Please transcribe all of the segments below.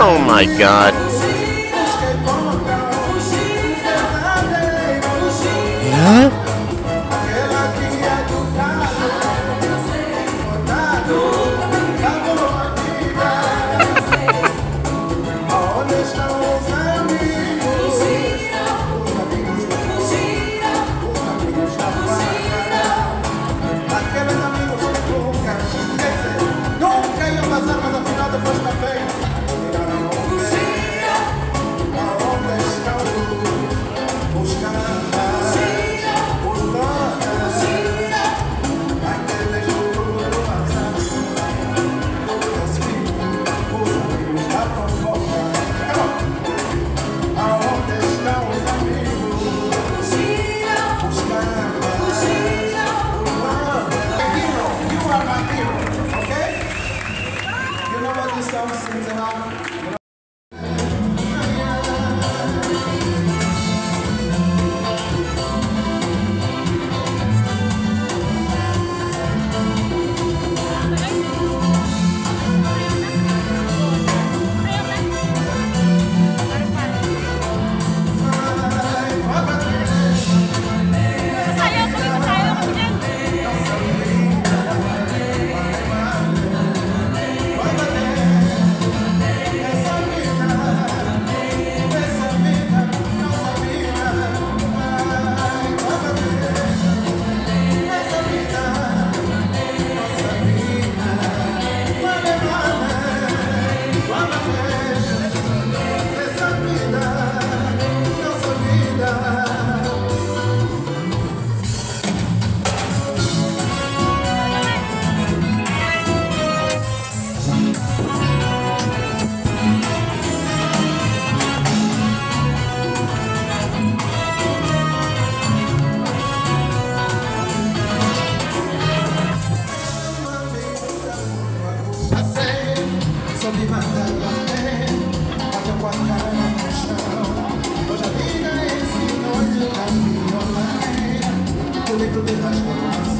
Oh my god. Huh? Thank you.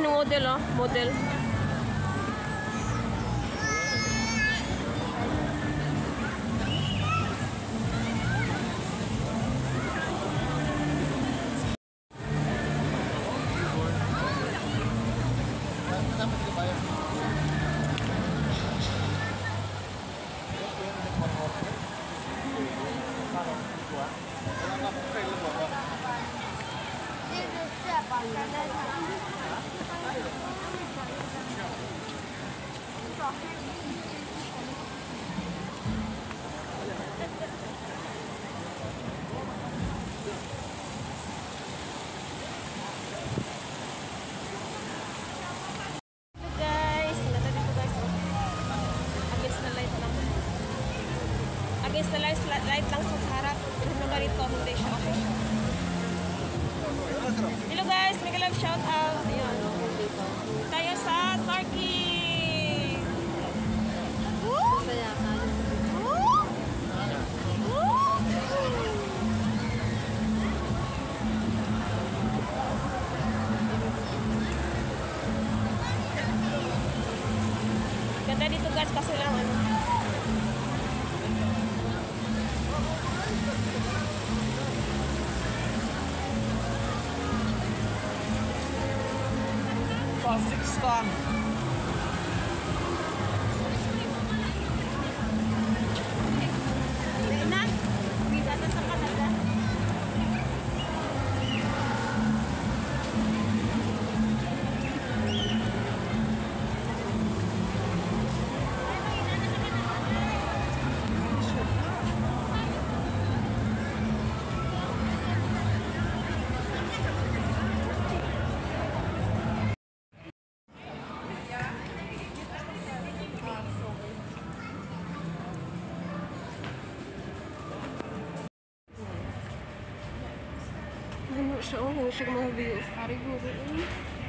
Yan yung model oh, model. Marit Foundation. Hello guys, make a love shout out. Ayun. Oh. Tayo sa Turkey. Ganda dito guys kasi lang fun. show. I wish I could move a video. How do?